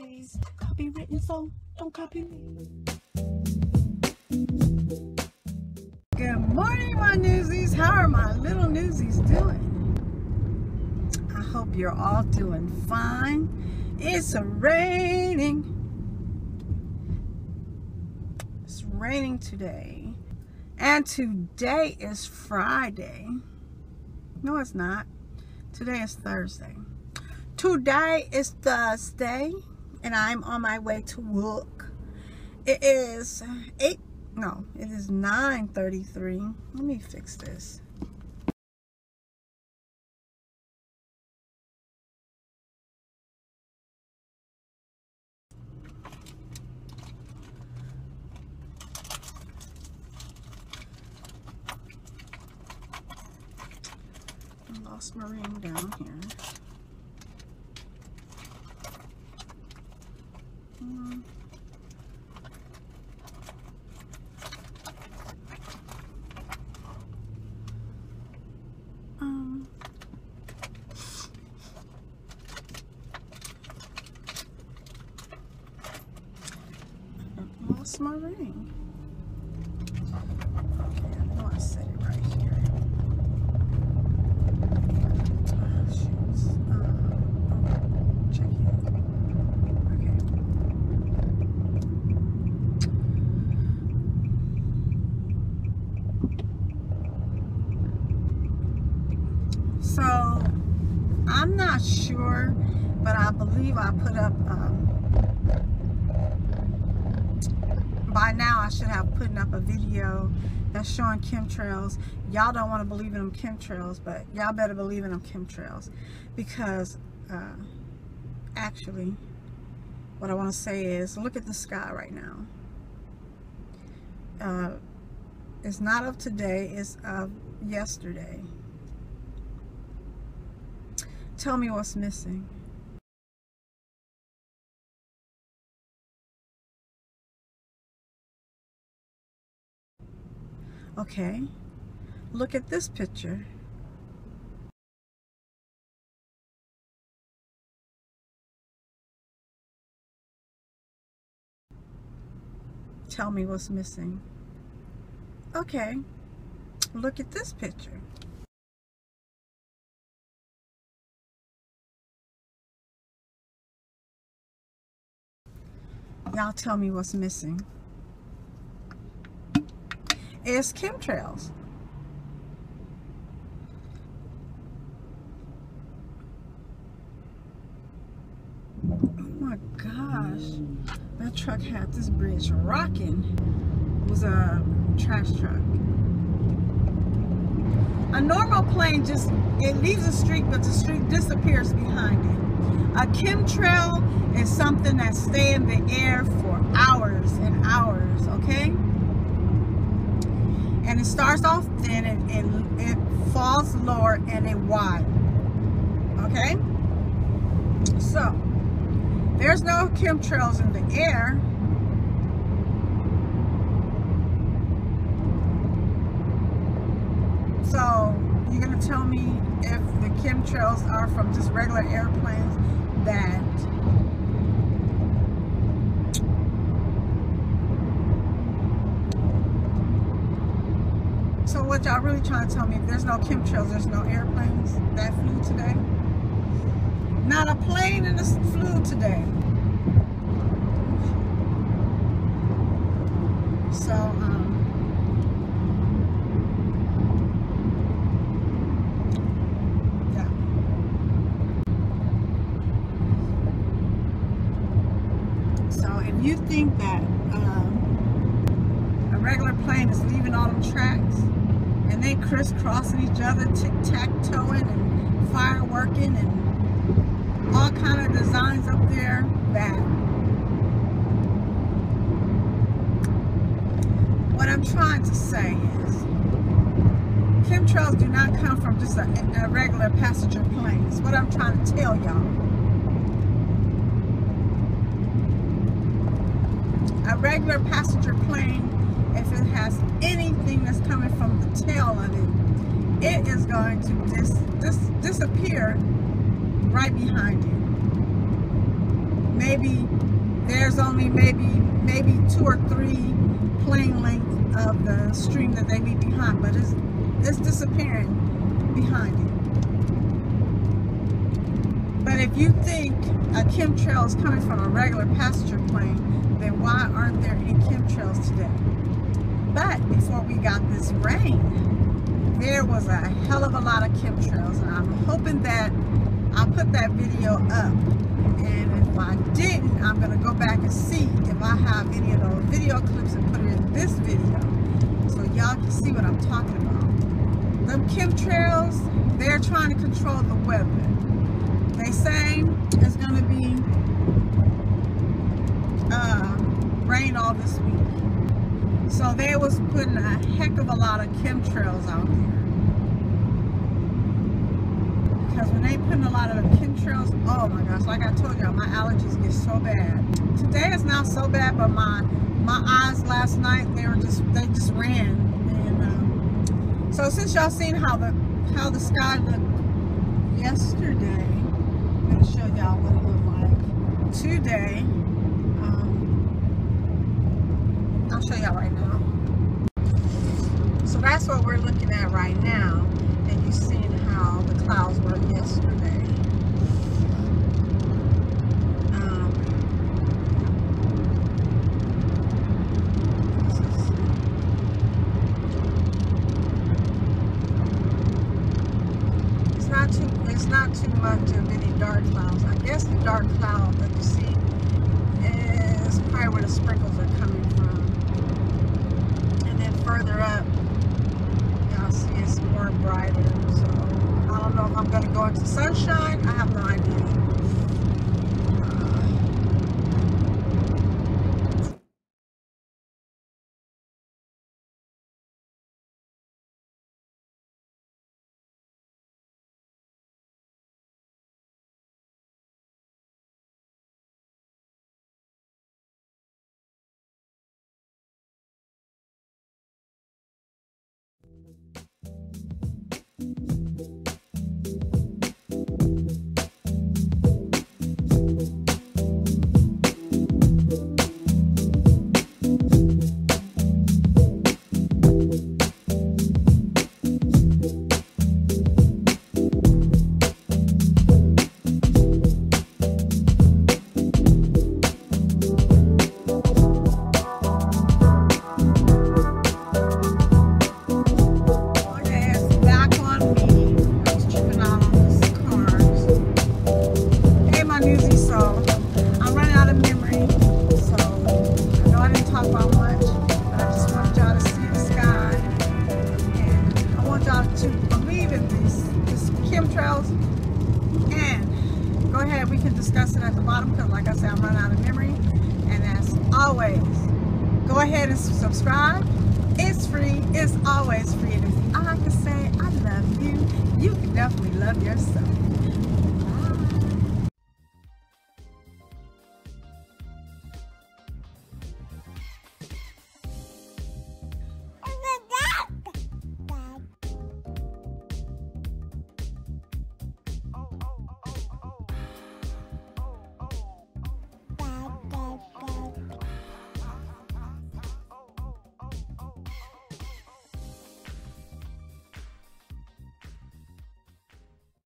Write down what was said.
face. Copywritten, so don't copy me. Good morning, my newsies. How are my little newsies doing? I hope you're all doing fine. It's raining. It's raining today. And today is Friday. No, it's not. Today is Thursday. Today is Thursday, and I'm on my way to work. It is 8, no, it is 9.33. Let me fix this. Lost my ring down here. Mm. Um, I lost my ring. Okay, I know I set it right here. Oh, shoots. Um, oh, check it. Okay. So I'm not sure, but I believe I put up. Um, by now, I should have put up a video that's showing chemtrails. Y'all don't want to believe in them chemtrails, but y'all better believe in them chemtrails because uh, actually, what I want to say is, look at the sky right now. Uh, it's not of today; it's of yesterday. Tell me what's missing. Okay, look at this picture. Tell me what's missing. Okay, look at this picture. Y'all tell me what's missing. It's chemtrails. Oh my gosh. That truck had this bridge rocking. It was a trash truck. A normal plane just, it leaves a streak, but the streak disappears behind it. A chemtrail is something that stay in the air for hours and hours, okay? And it starts off thin and, and it falls lower and it wide, okay? So, there's no chemtrails in the air. So, you're gonna tell me if the chemtrails are from just regular airplanes that what y'all really trying to tell me, if there's no chemtrails, there's no airplanes that flew today? Not a plane in the flew today. So, um, yeah. So if you think that um, a regular plane is leaving all them tracks and they crisscrossing each other, tic-tac-toeing and fireworking and all kind of designs up there. Bad. What I'm trying to say is chemtrails do not come from just a, a regular passenger plane. It's what I'm trying to tell y'all. A regular passenger plane if it has anything that's coming from the tail of it, it is going to dis, dis, disappear right behind you. Maybe there's only maybe maybe two or three plane length of the stream that they leave behind, but it's it's disappearing behind you. But if you think a chemtrail is coming from a regular passenger plane, then why aren't there any chemtrails today? But before we got this rain, there was a hell of a lot of chemtrails, and I'm hoping that I'll put that video up. And if I didn't, I'm going to go back and see if I have any of those video clips and put it in this video so y'all can see what I'm talking about. The chemtrails, they're trying to control the weather. They say it's going to be uh, rain all this week. So they was putting a heck of a lot of chemtrails out there. Because when they putting a lot of chemtrails, oh my gosh, like I told y'all, my allergies get so bad. Today is not so bad, but my my eyes last night, they were just, they just ran. And um, so since y'all seen how the, how the sky looked yesterday, I'm to show y'all what it looked like today. Um, I'll show y'all right now. So that's what we're looking at right now. And you've seen how the clouds were yesterday. Um, this is- It's not too it's not too much of any dark clouds. I guess the dark cloud that you see is probably where the sprinkles are coming from. And then further up, y'all see it's more brighter. So I don't know if I'm gonna go into sunshine. I have no idea. Okay, ahead and subscribe. It's free. It's always free. And if I can say I love you, you can definitely love yourself.